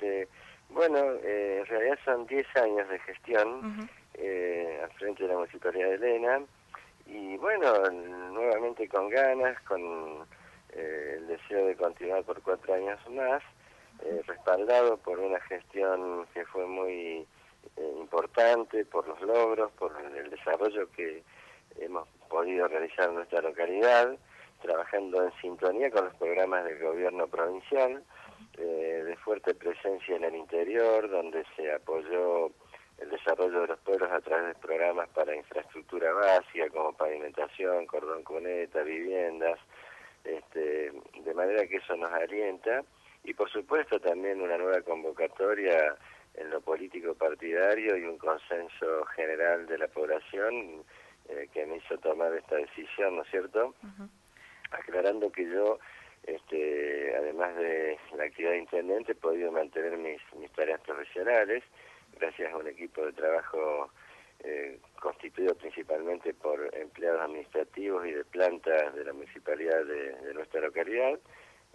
Este, bueno, eh, en realidad son 10 años de gestión eh, al frente de la Municipalidad de Elena y bueno, nuevamente con ganas, con eh, el deseo de continuar por cuatro años más, respaldado por una gestión que fue muy importante, por los logros, por el desarrollo que hemos podido realizar en nuestra localidad, trabajando en sintonía con los programas del gobierno provincial, eh, de fuerte presencia en el interior, donde se apoyó el desarrollo de los pueblos a través de programas para infraestructura básica como pavimentación, cordón cuneta, viviendas, este, de manera que eso nos alienta y por supuesto también una nueva convocatoria en lo político partidario y un consenso general de la población eh, que me hizo tomar esta decisión, ¿no es cierto? Aclarando que yo además de la actividad de intendente, he podido mantener mis, mis tareas profesionales gracias a un equipo de trabajo eh, constituido principalmente por empleados administrativos y de plantas de la municipalidad de, nuestra localidad,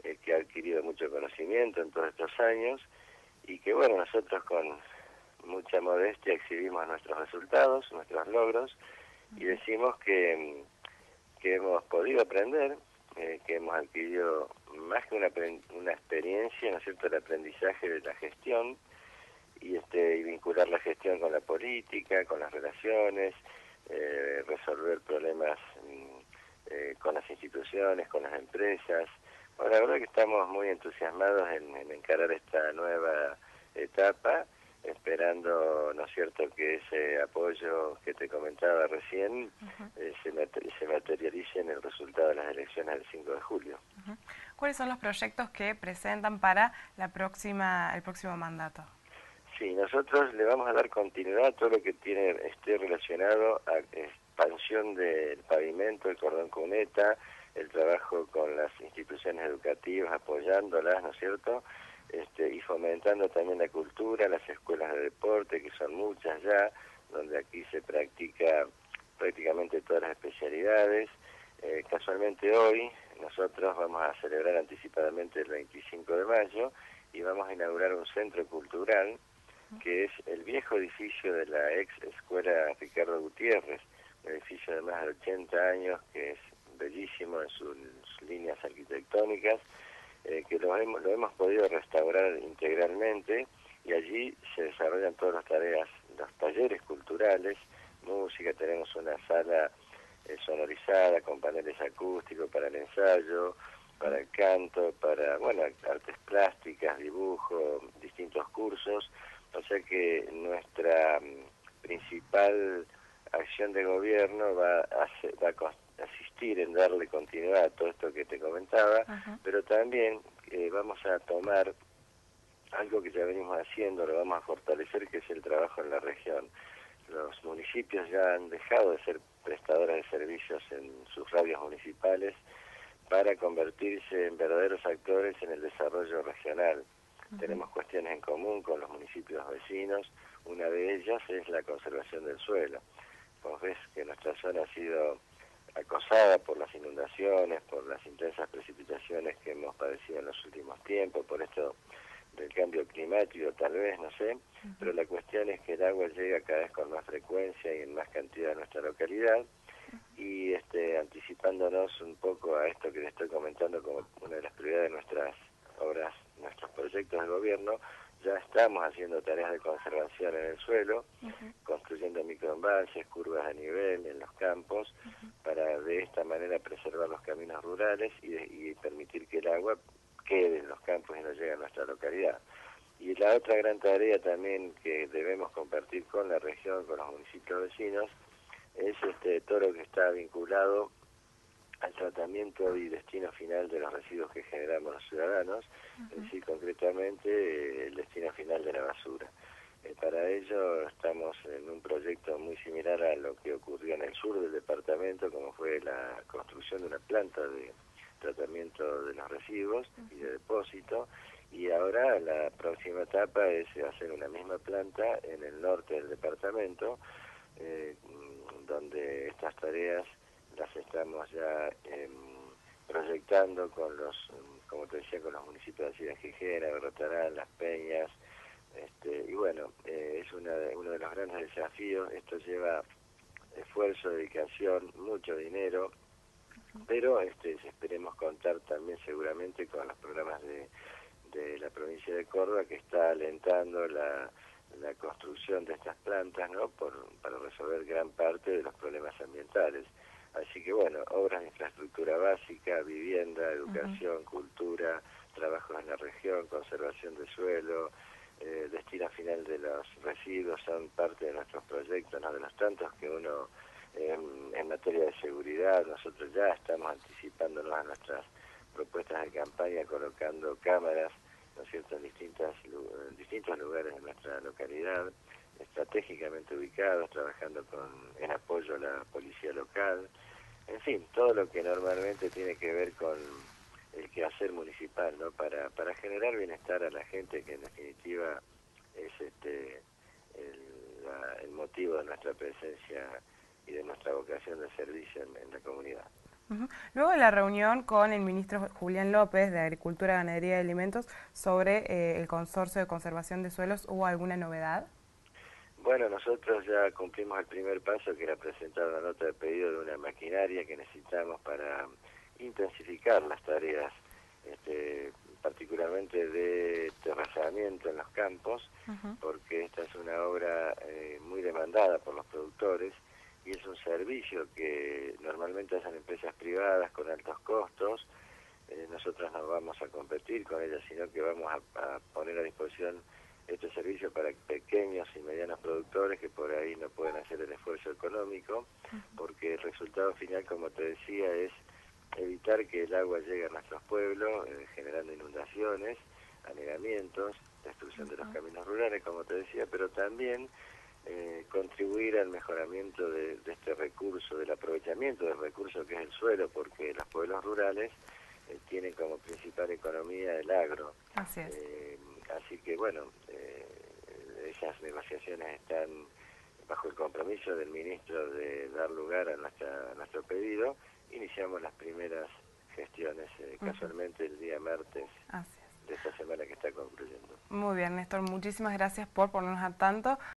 eh, que ha adquirido mucho conocimiento en todos estos años y que, bueno, nosotros con mucha modestia exhibimos nuestros resultados, nuestros logros y decimos que, que hemos podido aprender eh, que hemos adquirido más que una, una experiencia, ¿no es cierto?, el aprendizaje de la gestión y, este, y vincular la gestión con la política, con las relaciones, eh, resolver problemas mm, eh, con las instituciones, con las empresas. Bueno, la verdad que estamos muy entusiasmados en, en encarar esta nueva etapa esperando, ¿no es cierto?, que ese apoyo que te comentaba recién eh, se, se, materialice en el resultado de las elecciones del 5 de julio. ¿Cuáles son los proyectos que presentan para la próxima el próximo mandato? Sí, nosotros le vamos a dar continuidad a todo lo que tiene esté relacionado a expansión del pavimento, el cordón cuneta, el trabajo con las instituciones educativas, apoyándolas, ¿no es cierto?, este, y fomentando también la cultura, las escuelas de deporte, que son muchas ya, donde aquí se practica prácticamente todas las especialidades. Eh, casualmente hoy nosotros vamos a celebrar anticipadamente el 25 de mayo y vamos a inaugurar un centro cultural que es el viejo edificio de la ex escuela Ricardo Gutiérrez, un edificio de más de 80 años que es bellísimo en sus líneas arquitectónicas eh, que lo hemos, lo hemos podido restaurar integralmente y allí se desarrollan todas las tareas, los talleres culturales, música, tenemos una sala eh, sonorizada con paneles acústicos para el ensayo, para el canto, para, bueno, artes plásticas, dibujo, distintos cursos, o sea que nuestra mm, principal acción de gobierno va a, va a en darle continuidad a todo esto que te comentaba, pero también eh, vamos a tomar algo que ya venimos haciendo, lo vamos a fortalecer, que es el trabajo en la región. Los municipios ya han dejado de ser prestadores de servicios en sus radios municipales para convertirse en verdaderos actores en el desarrollo regional. Tenemos cuestiones en común con los municipios vecinos, una de ellas es la conservación del suelo. Vos ves que nuestra zona ha sido acosada por las inundaciones, por las intensas precipitaciones que hemos padecido en los últimos tiempos, por esto del cambio climático tal vez, no sé, pero la cuestión es que el agua llega cada vez con más frecuencia y en más cantidad a nuestra localidad. Y este anticipándonos un poco a esto que le estoy comentando como una de las prioridades de nuestras obras, nuestros proyectos de gobierno, ya estamos haciendo tareas de conservación en el suelo, construyendo microembalses, curvas de nivel en los campos, para de esta manera preservar los caminos rurales y, permitir que el agua quede en los campos y no llegue a nuestra localidad. Y la otra gran tarea también que debemos compartir con la región, con los municipios vecinos, es este todo lo que está vinculado al tratamiento y destino final de los residuos que generamos los ciudadanos, es decir, concretamente eh, el destino final de la basura. Eh, para ello estamos en un proyecto muy similar a lo que ocurrió en el sur del departamento, como fue la construcción de una planta de tratamiento de los residuos y de depósito, y ahora la próxima etapa es hacer una misma planta en el norte del departamento, eh, donde estas tareas las estamos ya em, proyectando con los como te decía, con los municipios de Ciudad Gijena, Berrotarán, Las Peñas, este, y bueno, eh, es una uno de los grandes desafíos, esto lleva esfuerzo, dedicación, mucho dinero, pero este, esperemos contar también seguramente con los programas de, de la provincia de Córdoba que está alentando la, la construcción de estas plantas ¿no? Por, para resolver gran parte de los problemas ambientales. Así que bueno, obras de infraestructura básica, vivienda, educación, cultura, trabajos en la región, conservación de suelo, eh, destino final de los residuos son parte de nuestros proyectos, ¿no? de los tantos que uno en materia de seguridad, nosotros ya estamos anticipándonos a nuestras propuestas de campaña colocando cámaras, ¿no es cierto?, en, distintas, en distintos lugares de nuestra localidad, estratégicamente ubicados, trabajando con, en apoyo a la policía local, en fin, todo lo que normalmente tiene que ver con el quehacer municipal, ¿no? Para, para generar bienestar a la gente, que en definitiva es este el, el motivo de nuestra presencia y de nuestra vocación de servicio en, la comunidad. Luego de la reunión con el ministro Julián López de Agricultura, Ganadería y Alimentos sobre eh, el consorcio de conservación de suelos, ¿hubo alguna novedad? Bueno, nosotros ya cumplimos el primer paso, que era presentar una nota de pedido de una maquinaria que necesitamos para intensificar las tareas, este, particularmente de terrazamiento en los campos, porque esta es una obra eh, muy demandada por los productores y es un servicio que normalmente hacen empresas privadas con altos costos. Eh, nosotros no vamos a competir con ellas, sino que vamos a, poner a disposición este servicio para pequeños y medianos productores que por ahí no pueden hacer el esfuerzo económico, porque el resultado final, como te decía, es evitar que el agua llegue a nuestros pueblos, eh, generando inundaciones, anegamientos, destrucción de los caminos rurales, como te decía, pero también eh, contribuir al mejoramiento de, este recurso, del aprovechamiento del recurso que es el suelo, porque los pueblos rurales eh, tienen como principal economía el agro. Así es. Eh, así que bueno, esas negociaciones están bajo el compromiso del ministro de dar lugar a, nuestra, nuestro pedido. Iniciamos las primeras gestiones casualmente el día martes. de esta semana que está concluyendo. Muy bien, Néstor, muchísimas gracias por ponernos a tanto.